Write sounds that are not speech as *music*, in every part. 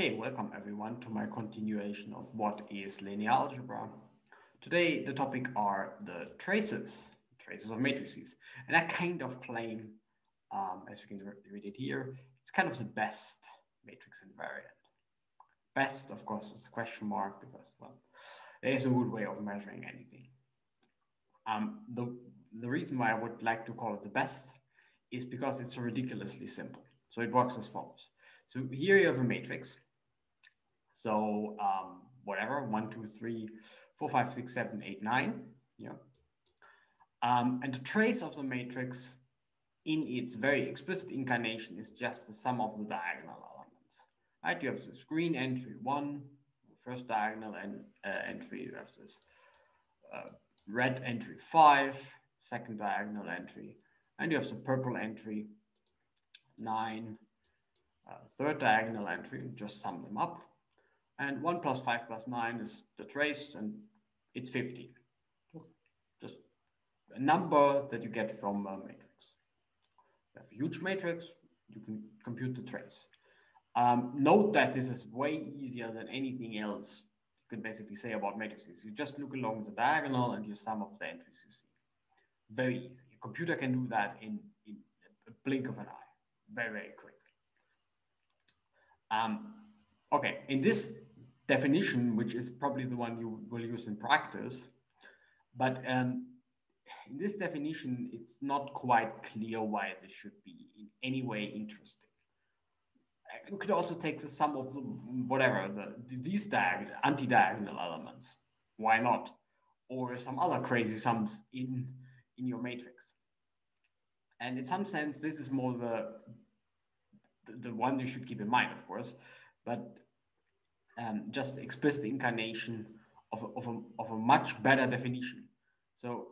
Okay, welcome everyone to my continuation of what is linear algebra. Today, the topic are the traces, traces of matrices. And I kind of claim, um, as you can read it here, it's kind of the best matrix invariant. Best, of course, is a question mark because, well, there is a good way of measuring anything. Um, the, the reason why I would like to call it the best is because it's ridiculously simple. So it works as follows. So here you have a matrix. So um, whatever, one, two, three, four, five, six, seven, eight, nine. Yeah. Um, and the trace of the matrix in its very explicit incarnation is just the sum of the diagonal elements. Right? You have this green entry one, first diagonal and uh, entry. You have this uh, red entry five, second diagonal entry, and you have the purple entry nine, uh, third diagonal entry, just sum them up. And 1 plus 5 plus 9 is the trace, and it's 50. Just a number that you get from a matrix. You have a huge matrix, you can compute the trace. Um, note that this is way easier than anything else you can basically say about matrices. You just look along the diagonal and you sum up the entries you see. Very easy. A computer can do that in, in a blink of an eye. Very, very quick. Um, okay, in this definition, which is probably the one you will use in practice, but um, in this definition, it's not quite clear why this should be in any way interesting. You could also take the sum of the, whatever, the, these diagonal, anti-diagonal elements. Why not? Or some other crazy sums in, in your matrix. And in some sense, this is more the, the, the one you should keep in mind, of course, but um, just explicit incarnation of a, of, a, of a much better definition. So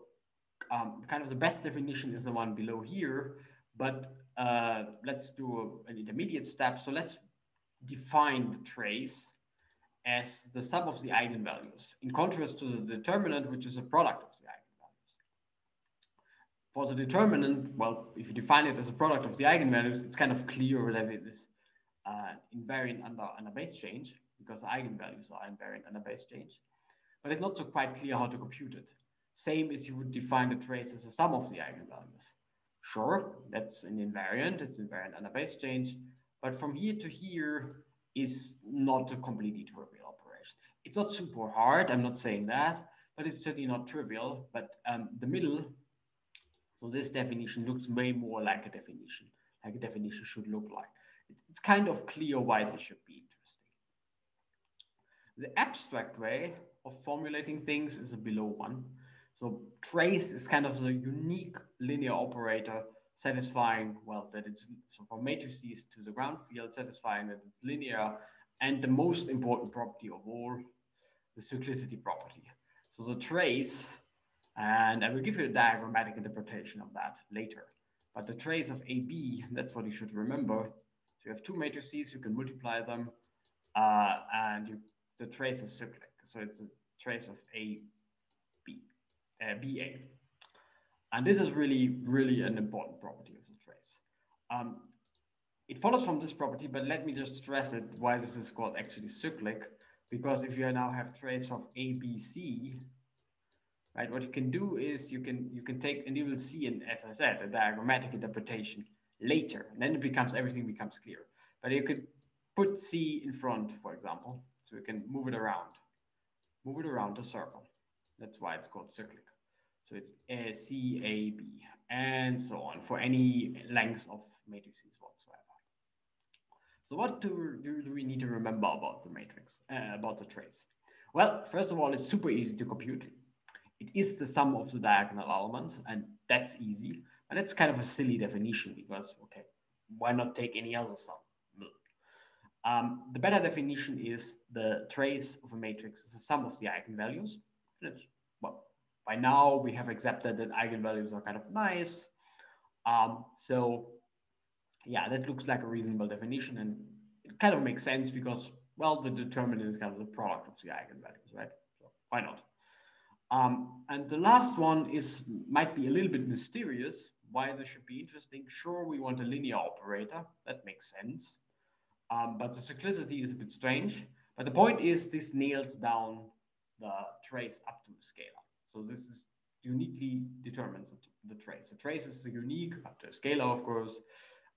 um, kind of the best definition is the one below here, but uh, let's do a, an intermediate step. So let's define the trace as the sum of the eigenvalues in contrast to the determinant, which is a product of the eigenvalues. For the determinant, well, if you define it as a product of the eigenvalues, it's kind of clear that it is uh, invariant under, under base change because eigenvalues are invariant under base change. But it's not so quite clear how to compute it. Same as you would define the trace as a sum of the eigenvalues. Sure, that's an invariant, it's invariant under base change, but from here to here is not a completely trivial operation. It's not super hard, I'm not saying that, but it's certainly not trivial. But um, the middle, so this definition looks way more like a definition, like a definition should look like. It's kind of clear why this should be. The abstract way of formulating things is a below one. So trace is kind of the unique linear operator satisfying, well, that it's so from matrices to the ground field, satisfying that it's linear, and the most important property of all, the cyclicity property. So the trace, and I will give you a diagrammatic interpretation of that later, but the trace of AB, that's what you should remember. So you have two matrices, you can multiply them, uh, and you, the trace is cyclic. So it's a trace of A uh, BA. And this is really, really an important property of the trace. Um, it follows from this property, but let me just stress it why this is called actually cyclic, because if you now have trace of ABC, right, what you can do is you can you can take and you will see, in, as I said, a diagrammatic interpretation later, and then it becomes everything becomes clear. But you could put C in front, for example, so we can move it around, move it around the circle. That's why it's called cyclic. So it's a C, A, B, and so on for any length of matrices whatsoever. So what do, do, we need to remember about the matrix, uh, about the trace? Well, first of all, it's super easy to compute. It is the sum of the diagonal elements, and that's easy. And that's kind of a silly definition because, okay, why not take any other sum? Um, the better definition is the trace of a matrix is the sum of the eigenvalues. That's, well, by now we have accepted that eigenvalues are kind of nice. Um, so yeah, that looks like a reasonable definition and it kind of makes sense because, well, the determinant is kind of the product of the eigenvalues, right? So why not? Um, and the last one is might be a little bit mysterious. Why this should be interesting? Sure, we want a linear operator. That makes sense. Um, but the cyclicity is a bit strange. But the point is this nails down the trace up to a scalar. So this is uniquely determines the, the trace. The trace is a unique up to a scalar, of course,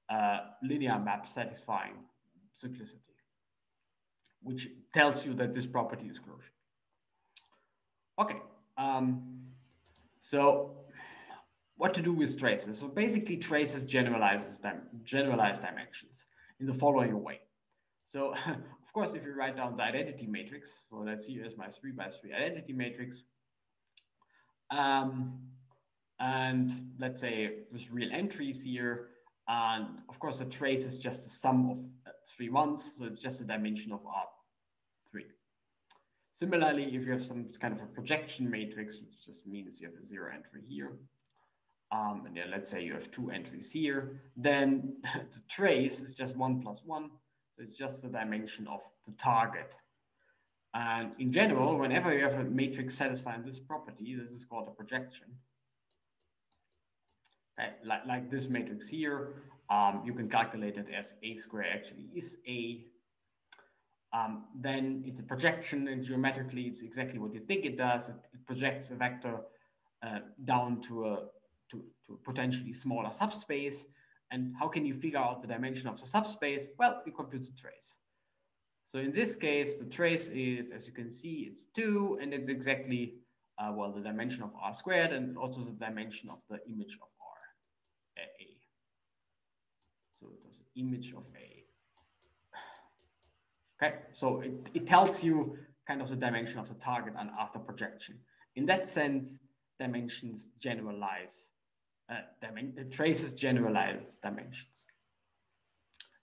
uh, linear map satisfying cyclicity, which tells you that this property is closure. Okay, um, so what to do with traces? So basically traces generalizes them, generalize dimensions in the following way. So *laughs* of course, if you write down the identity matrix, so let's see here's my three by three identity matrix. Um, and let's say with real entries here, and of course the trace is just the sum of uh, three ones, so it's just a dimension of R3. Similarly, if you have some kind of a projection matrix, which just means you have a zero entry here, um, and then let's say you have two entries here, then *laughs* the trace is just one plus one. So it's just the dimension of the target. And in general, whenever you have a matrix satisfying this property, this is called a projection. Okay, like, like this matrix here, um, you can calculate it as a square actually is a. Um, then it's a projection and geometrically it's exactly what you think it does. It, it projects a vector uh, down to a to, to potentially smaller subspace. And how can you figure out the dimension of the subspace? Well, you compute the trace. So in this case, the trace is, as you can see, it's two, and it's exactly, uh, well, the dimension of R squared and also the dimension of the image of R, A. So it is image of A. Okay, so it, it tells you kind of the dimension of the target and after projection. In that sense, dimensions generalize uh, traces generalize dimensions.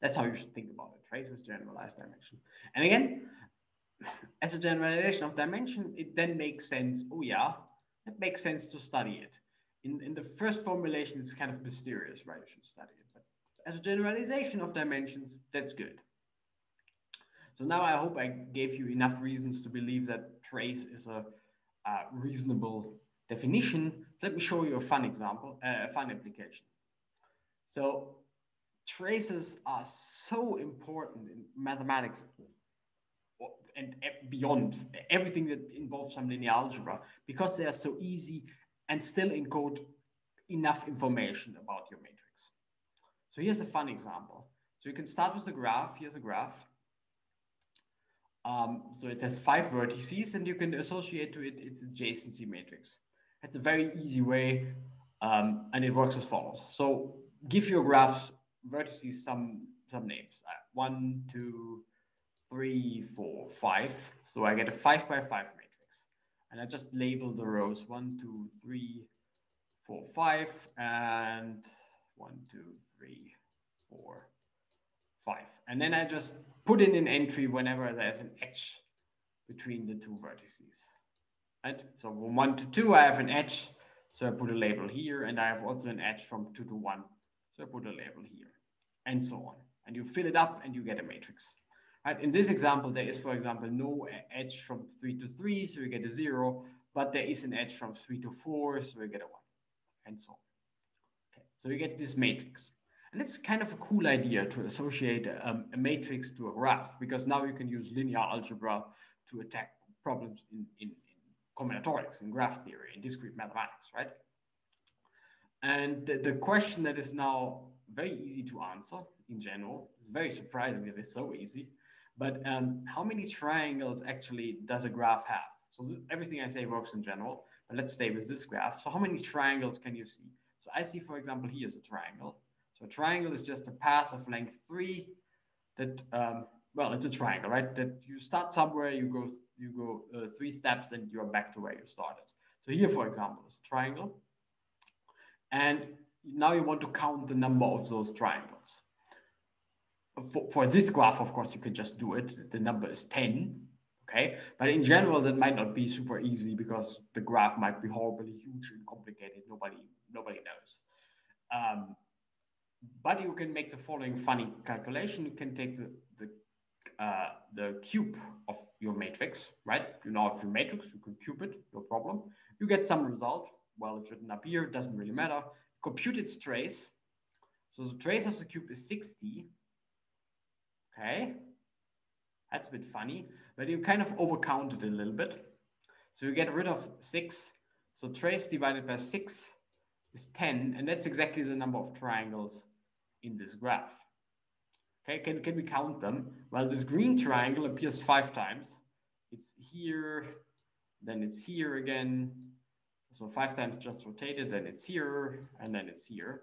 That's how you should think about it. Traces generalized dimension. And again, as a generalization of dimension, it then makes sense. Oh yeah, it makes sense to study it. In, in the first formulation, it's kind of mysterious, right? You should study it. But as a generalization of dimensions, that's good. So now I hope I gave you enough reasons to believe that trace is a, a reasonable definition. Let me show you a fun example, a fun application. So traces are so important in mathematics and beyond everything that involves some linear algebra because they are so easy and still encode enough information about your matrix. So here's a fun example. So you can start with a graph. Here's a graph. Um, so it has five vertices and you can associate to it its adjacency matrix. It's a very easy way um, and it works as follows. So give your graphs vertices some, some names. Uh, one, two, three, four, five. So I get a five by five matrix. And I just label the rows one, two, three, four, five, and one, two, three, four, five. And then I just put in an entry whenever there's an edge between the two vertices right? So from one to two, I have an edge. So I put a label here and I have also an edge from two to one. So I put a label here and so on. And you fill it up and you get a matrix. Right? In this example, there is, for example, no edge from three to three, so you get a zero, but there is an edge from three to four, so you get a one, and so on. Okay, so you get this matrix. And it's kind of a cool idea to associate um, a matrix to a graph, because now you can use linear algebra to attack problems in, in, combinatorics and graph theory and discrete mathematics, right? And the, the question that is now very easy to answer in general, it's very surprising that it's so easy, but um, how many triangles actually does a graph have? So everything I say works in general, but let's stay with this graph. So how many triangles can you see? So I see, for example, here's a triangle. So a triangle is just a path of length three that, um, well, it's a triangle, right? That you start somewhere, you go you go uh, three steps and you're back to where you started. So here, for example, is a triangle. And now you want to count the number of those triangles. For, for this graph, of course, you can just do it. The number is 10, okay? But in general, that might not be super easy because the graph might be horribly huge and complicated. Nobody, nobody knows. Um, but you can make the following funny calculation. You can take the, the uh, the cube of your matrix, right? You know if your matrix, you can cube it, no problem. You get some result. Well, it's written up here, it doesn't really matter. Compute its trace. So the trace of the cube is 60. Okay, that's a bit funny, but you kind of overcounted it a little bit. So you get rid of six. So trace divided by six is 10, and that's exactly the number of triangles in this graph. Okay, can, can we count them? Well, this green triangle appears five times. It's here, then it's here again. So five times just rotated, then it's here, and then it's here.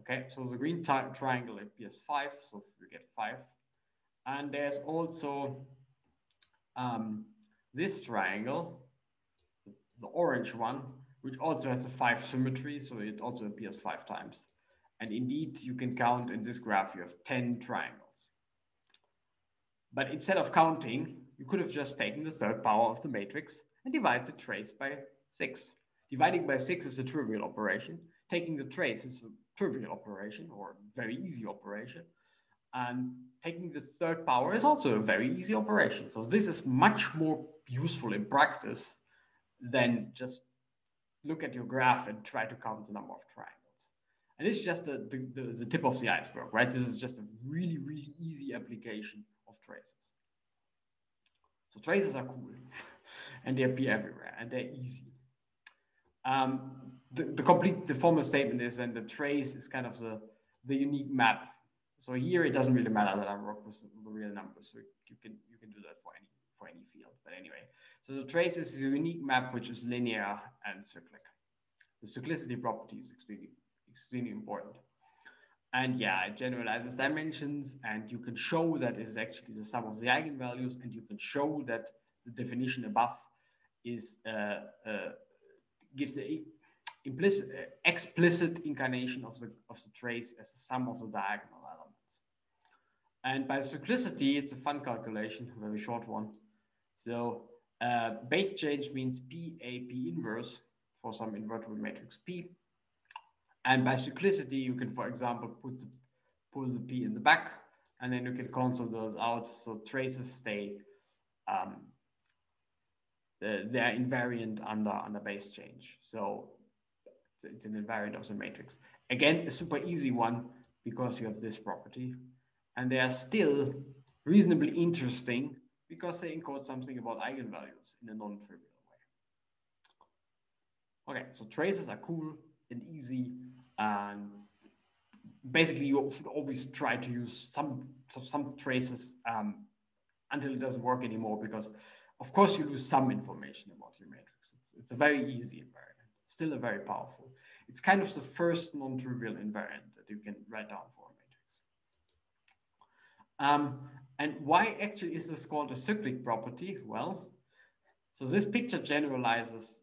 Okay, so the green triangle appears five, so we get five. And there's also um, this triangle, the orange one, which also has a five symmetry, so it also appears five times. And indeed, you can count in this graph, you have 10 triangles. But instead of counting, you could have just taken the third power of the matrix and divided the trace by six. Dividing by six is a trivial operation. Taking the trace is a trivial operation or very easy operation. And taking the third power is also a very easy operation. So this is much more useful in practice than just look at your graph and try to count the number of triangles. And this is just the, the, the, the tip of the iceberg, right? This is just a really, really easy application of traces. So traces are cool *laughs* and they appear everywhere and they're easy. Um, the, the complete, the formal statement is then the trace is kind of the, the unique map. So here it doesn't really matter that I work with the real numbers. So you can, you can do that for any, for any field. But anyway, so the trace is a unique map which is linear and cyclic. The cyclicity property is extremely, extremely important. And yeah, it generalizes dimensions and you can show that is actually the sum of the eigenvalues and you can show that the definition above is uh, uh, gives the implicit, uh, explicit incarnation of the, of the trace as the sum of the diagonal elements. And by cyclicity, it's a fun calculation, a very short one. So uh, base change means P A P inverse for some invertible matrix P. And by cyclicity, you can, for example, put the, pull the P in the back, and then you can cancel those out. So traces stay, um, they're invariant under, under base change. So it's, it's an invariant of the matrix. Again, a super easy one because you have this property. And they are still reasonably interesting because they encode something about eigenvalues in a non-trivial way. Okay, so traces are cool and easy. And basically you always try to use some, some traces um, until it doesn't work anymore because of course you lose some information about your matrix. It's, it's a very easy invariant, still a very powerful. It's kind of the first non-trivial invariant that you can write down for a matrix. Um, and why actually is this called a cyclic property? Well, so this picture generalizes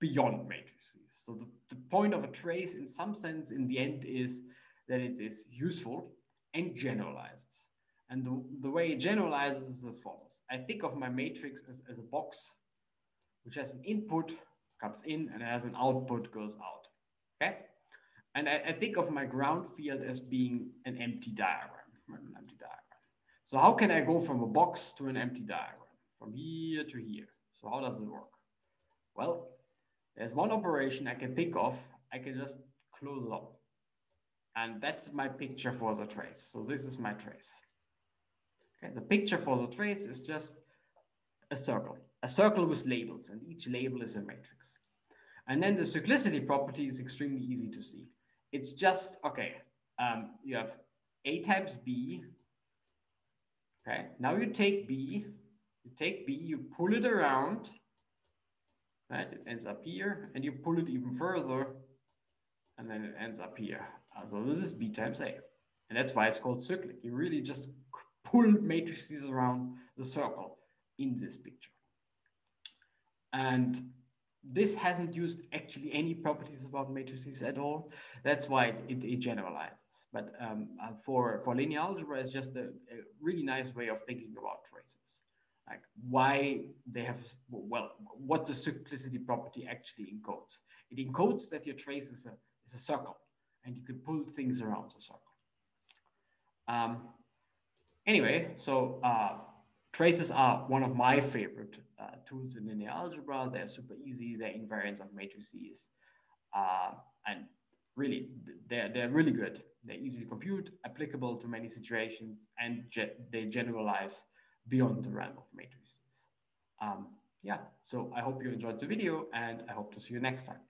beyond matrices. So the, the point of a trace in some sense in the end is that it is useful and generalizes. And the, the way it generalizes is as follows. I think of my matrix as, as a box, which has an input, comes in, and has an output, goes out. Okay? And I, I think of my ground field as being an empty diagram, an empty diagram. So how can I go from a box to an empty diagram? From here to here. So how does it work? Well, there's one operation I can think of. I can just close it up. And that's my picture for the trace. So this is my trace. Okay, the picture for the trace is just a circle, a circle with labels, and each label is a matrix. And then the cyclicity property is extremely easy to see. It's just, okay, um, you have A times B. Okay, now you take B, you take B, you pull it around, right? It ends up here, and you pull it even further, and then it ends up here. So this is B times A. And that's why it's called cyclic. You really just pull matrices around the circle in this picture. And this hasn't used actually any properties about matrices at all. That's why it, it, it generalizes. But um, uh, for, for linear algebra, it's just a, a, really nice way of thinking about traces. Like why they have, well, what the cyclicity property actually encodes. It encodes that your trace is a, is a circle and you can pull things around the circle. Um, Anyway, so uh, traces are one of my favorite uh, tools in linear algebra. They're super easy. They're invariants of matrices. Uh, and really, they're, they're really good. They're easy to compute, applicable to many situations, and ge they generalize beyond the realm of matrices. Um, yeah, so I hope you enjoyed the video and I hope to see you next time.